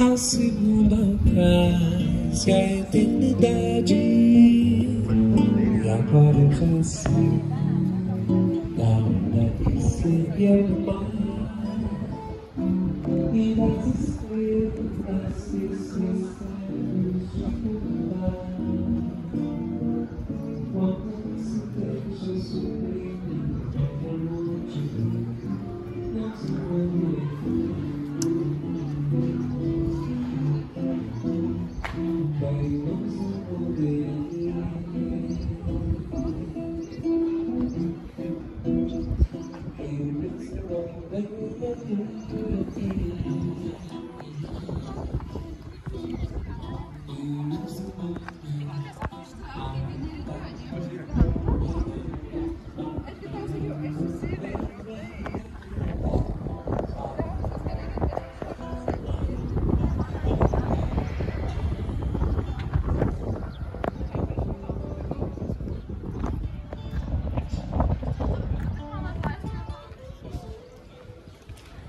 A segunda traz a eternidade. E agora eu já sei Da hora que seria o mar. E das estrelas das pessoas Quando se deixa surpreender a noite Não se pode Thank you.